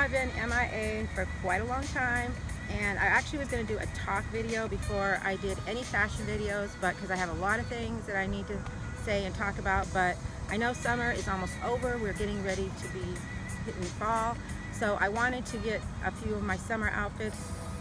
I've been MIA for quite a long time, and I actually was going to do a talk video before I did any fashion videos, but because I have a lot of things that I need to say and talk about, but I know summer is almost over. We're getting ready to be hitting fall, so I wanted to get a few of my summer outfits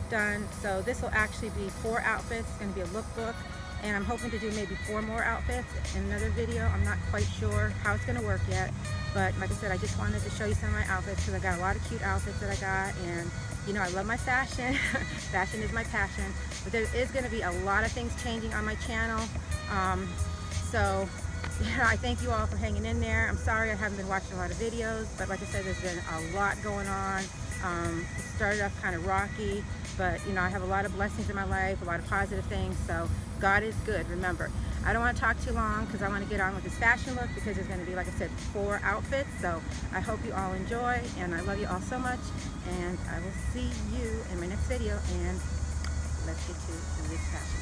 done. So this will actually be four outfits. It's going to be a lookbook and I'm hoping to do maybe four more outfits in another video. I'm not quite sure how it's going to work yet, but like I said, I just wanted to show you some of my outfits because I got a lot of cute outfits that I got, and you know I love my fashion. fashion is my passion, but there is going to be a lot of things changing on my channel. Um, so yeah, I thank you all for hanging in there. I'm sorry I haven't been watching a lot of videos, but like I said, there's been a lot going on. Um, it started off kind of rocky, but you know, I have a lot of blessings in my life, a lot of positive things, so God is good, remember. I don't want to talk too long because I want to get on with this fashion look because there's going to be, like I said, four outfits. So I hope you all enjoy and I love you all so much. And I will see you in my next video and let's get to this fashion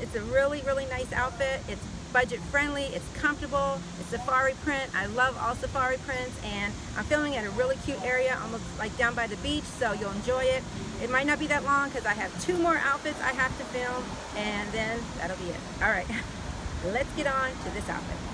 it's a really, really nice outfit. It's budget friendly, it's comfortable, it's safari print. I love all safari prints and I'm filming at a really cute area, almost like down by the beach, so you'll enjoy it. It might not be that long because I have two more outfits I have to film and then that'll be it. All right, let's get on to this outfit.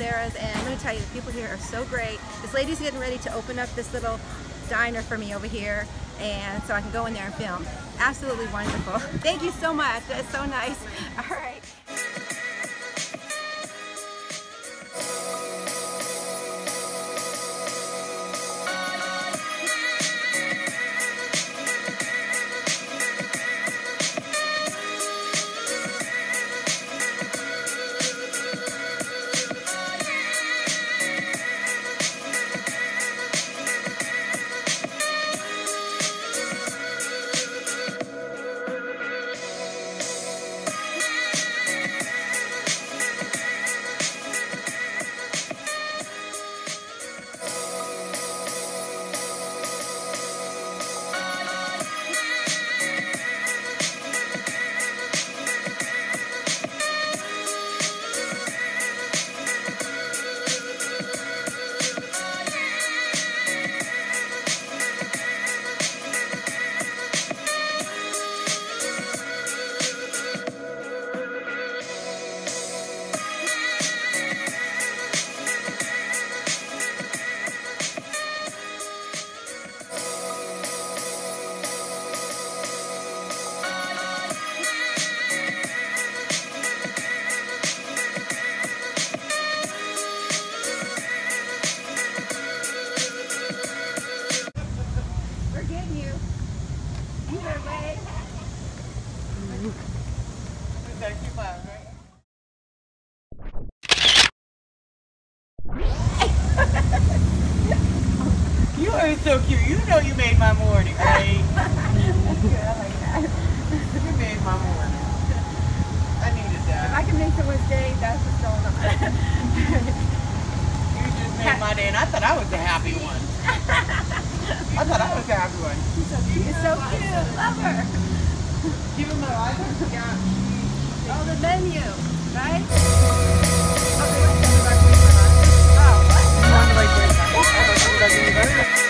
Sarah's and let me tell you, the people here are so great. This lady's getting ready to open up this little diner for me over here and so I can go in there and film. Absolutely wonderful. Thank you so much. That's so nice. All right. Is so cute. You know you made my morning, right? yeah, I like that. you made my morning. I needed that. If I can make someone's day, that's what's going on. You just made my day, and I thought I was the happy one. I thought I was the happy one. She's so cute. She's so cute. Love her. Give him my life. Yeah. Oh, the menu, right? Okay,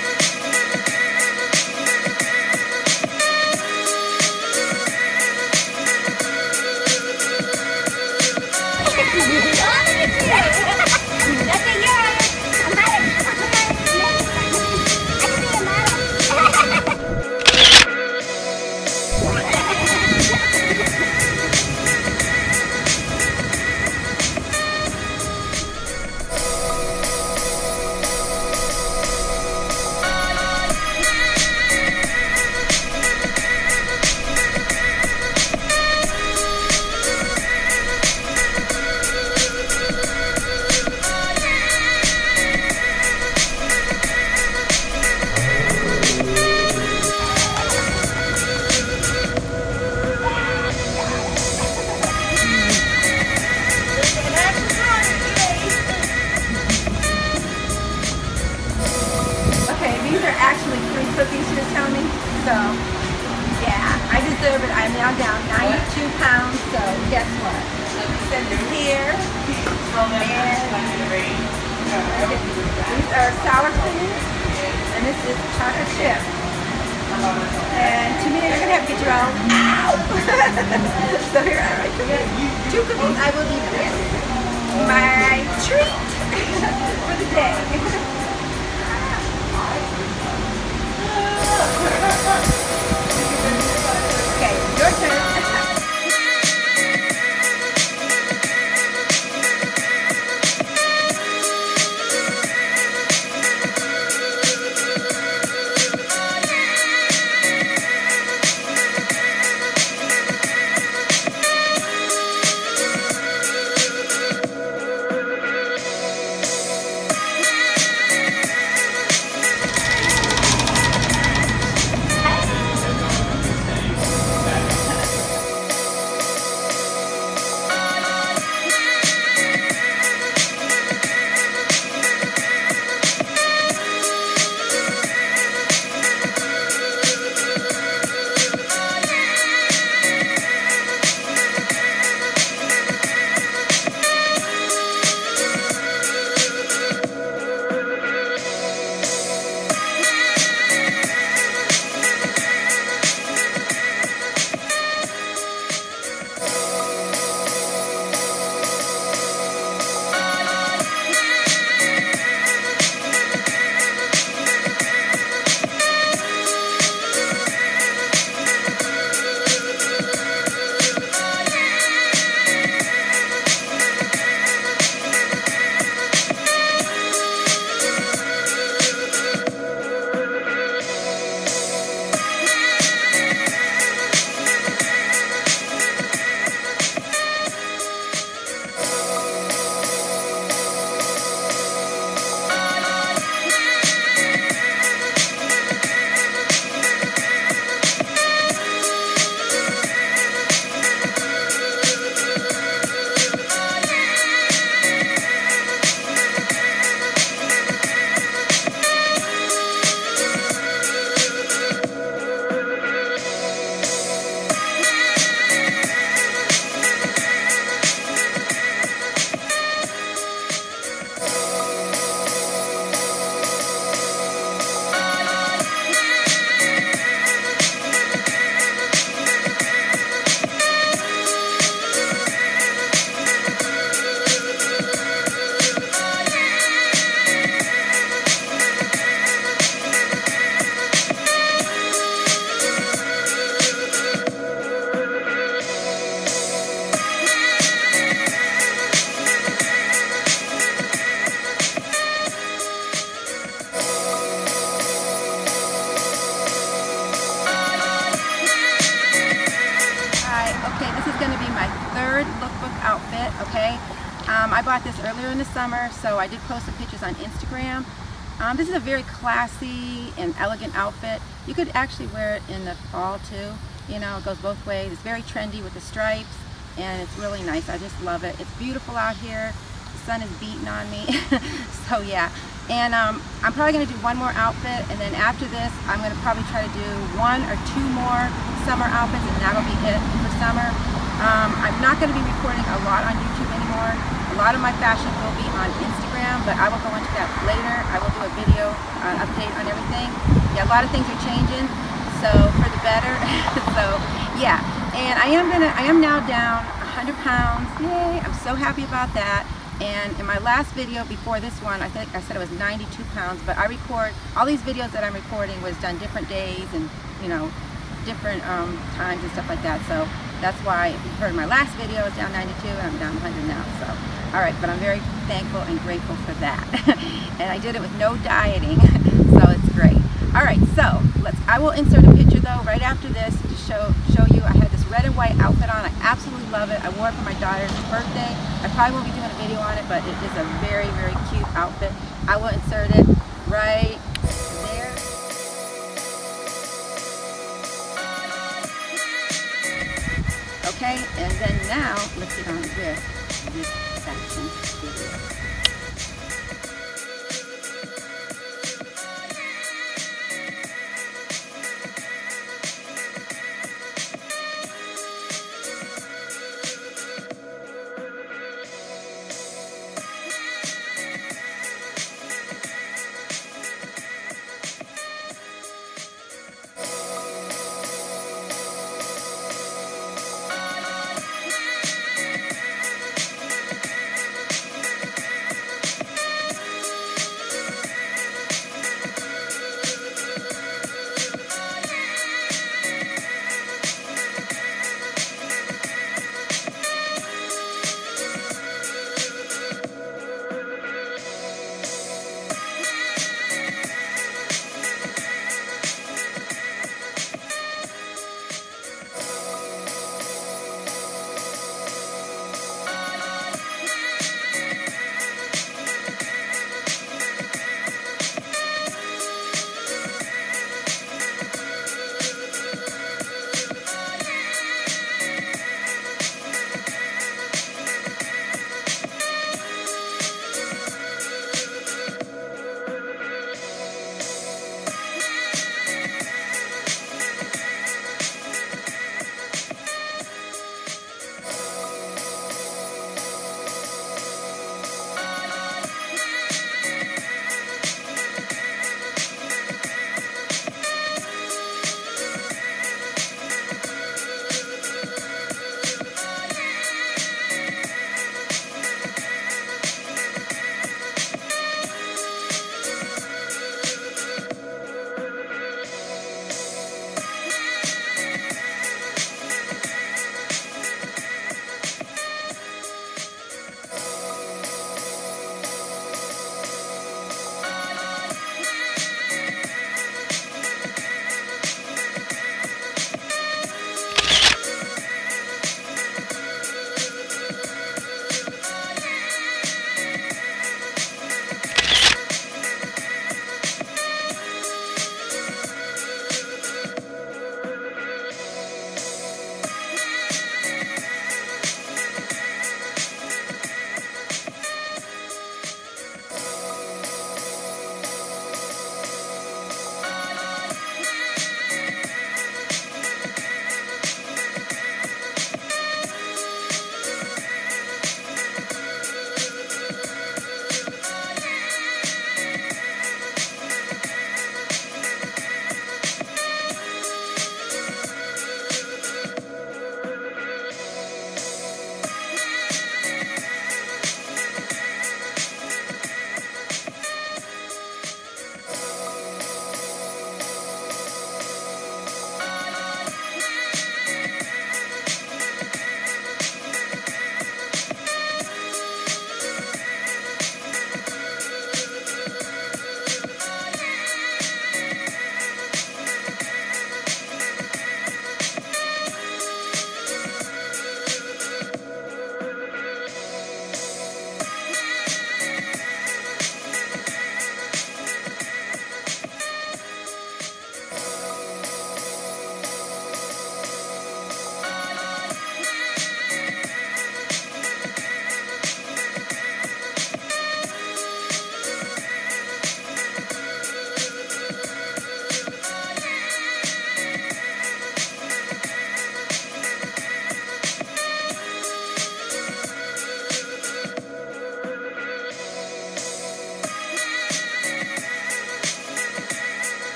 this is a very classy and elegant outfit. You could actually wear it in the fall too. You know, it goes both ways. It's very trendy with the stripes and it's really nice. I just love it. It's beautiful out here. The sun is beating on me. so yeah. And um, I'm probably going to do one more outfit and then after this I'm going to probably try to do one or two more summer outfits and that'll be it for summer. Um, I'm not going to be recording a lot on YouTube anymore. A lot of my fashion will be on Instagram, but I will go into that later. I will do a video uh, update on everything. Yeah, a lot of things are changing, so for the better. so yeah, and I am gonna, I am now down 100 pounds. Yay! I'm so happy about that. And in my last video before this one, I think I said it was 92 pounds, but I record, all these videos that I'm recording was done different days and, you know, different um, times and stuff like that. So that's why if you heard my last video, it's down 92 and I'm down 100 now. So, all right, but I'm very thankful and grateful for that. and I did it with no dieting, so it's great. All right, so let's, I will insert a picture though right after this to show, show you. I had this red and white outfit on. I absolutely love it. I wore it for my daughter's birthday. I probably won't be doing a video on it, but it is a very, very cute outfit. I will insert it right there. Okay, and then now let's get on with this video.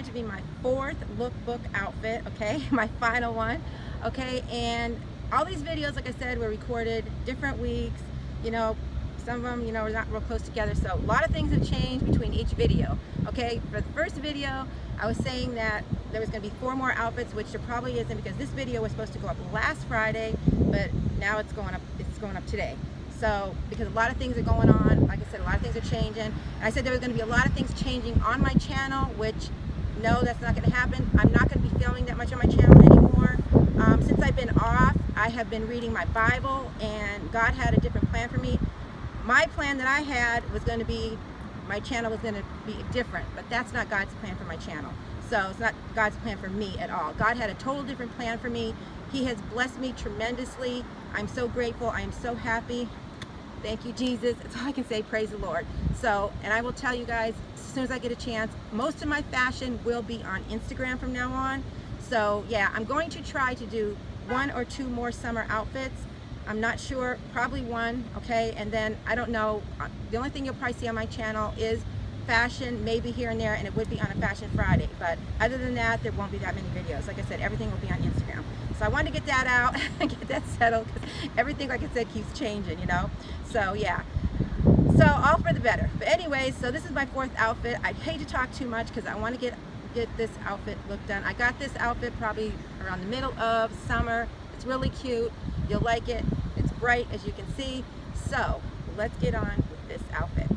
Going to be my fourth lookbook outfit, okay? My final one, okay? And all these videos, like I said, were recorded different weeks, you know, some of them, you know, are not real close together. So a lot of things have changed between each video, okay? For the first video, I was saying that there was going to be four more outfits, which there probably isn't because this video was supposed to go up last Friday, but now it's going up, it's going up today. So, because a lot of things are going on, like I said, a lot of things are changing. I said there was going to be a lot of things changing on my channel, which no, that's not going to happen. I'm not going to be filming that much on my channel anymore. Um, since I've been off, I have been reading my Bible, and God had a different plan for me. My plan that I had was going to be, my channel was going to be different, but that's not God's plan for my channel. So it's not God's plan for me at all. God had a total different plan for me. He has blessed me tremendously. I'm so grateful. I am so happy. Thank you, Jesus. That's all I can say. Praise the Lord. So, and I will tell you guys as soon as I get a chance, most of my fashion will be on Instagram from now on. So, yeah, I'm going to try to do one or two more summer outfits. I'm not sure, probably one, okay? And then, I don't know, uh, the only thing you'll probably see on my channel is fashion, maybe here and there, and it would be on a Fashion Friday. But other than that, there won't be that many videos. Like I said, everything will be on Instagram. So I wanted to get that out and get that settled because everything, like I said, keeps changing, you know? So yeah. So all for the better. But anyways, so this is my fourth outfit. I'd hate to talk too much because I want to get get this outfit look done. I got this outfit probably around the middle of summer. It's really cute. You'll like it. It's bright as you can see. So let's get on with this outfit.